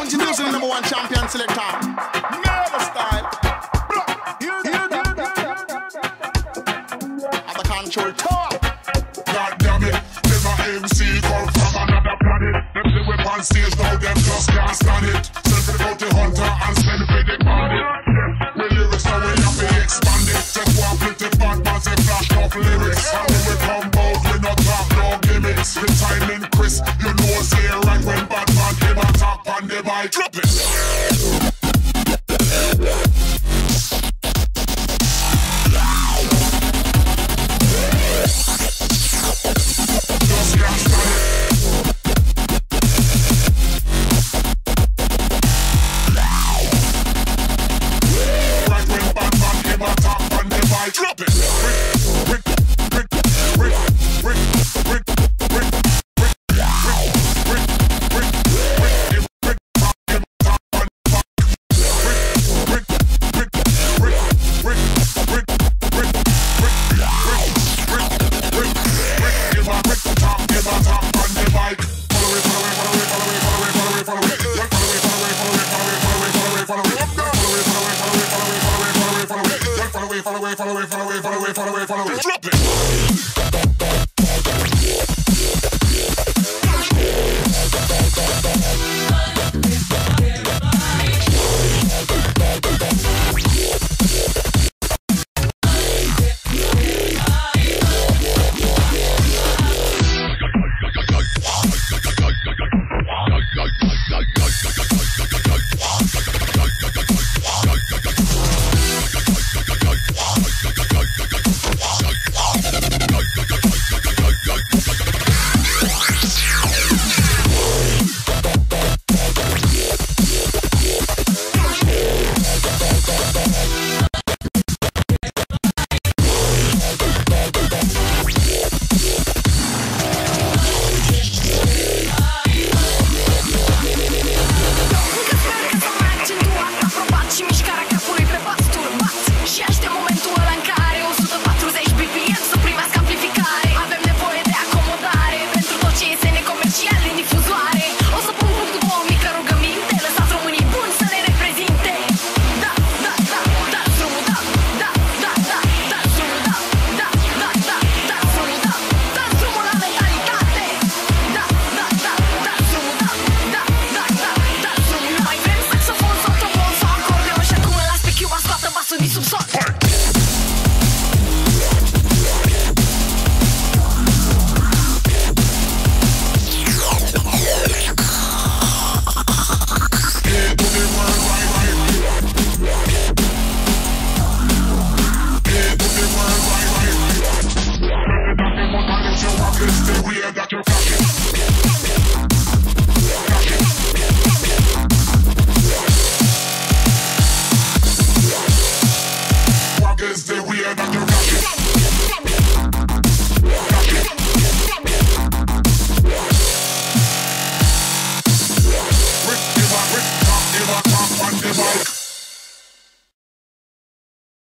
Introducing the number one champion selector. Never style. At the control tower. God damn it, never MC come from another planet. Them say we on stage now, them just can't stand it. Send for the bounty hunter and send for the bandit. We lyrics now we have to expand it. Just one plenty bad man say flash off lyrics. And when we come out, we not talk no gimmicks. The follow away, follow away, follow away, follow away, follow away, follow away, follow. Drop it.